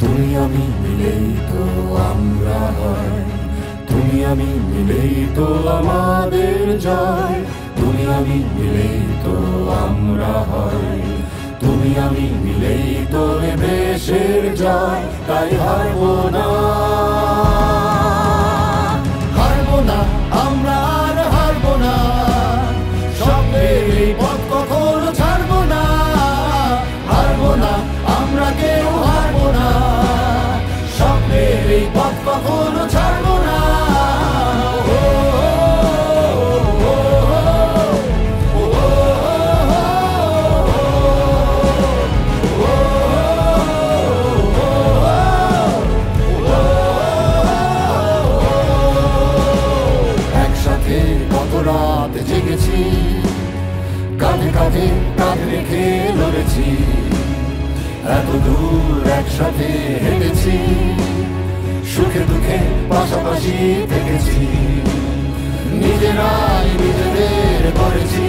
তুমি আমি মিলেই তো আমরা হয়। তুমি আমি মিলেই তো আমাদের জয়। তুমি আমি মিলেই তো আমরা হয়। তুমি আমি মিলেই তো দেশের জয়। তাই হয় না। রাত জেগেছি। কাঁধে কাঁধে, কাঁধ রেখে লড়েছি। এত দূর একসাথে হেঁটেছি। সুখে দুঃখে পাশাপাশি থেকেছি। নিজেরাই নিজেদের করেছি।